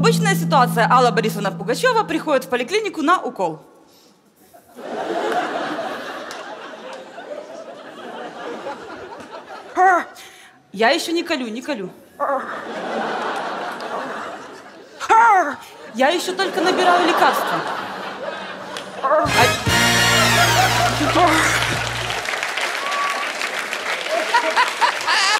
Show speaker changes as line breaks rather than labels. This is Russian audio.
Обычная ситуация. Алла Борисовна Пугачева приходит в поликлинику на укол. Я еще не колю, не колю. Я еще только набираю лекарства.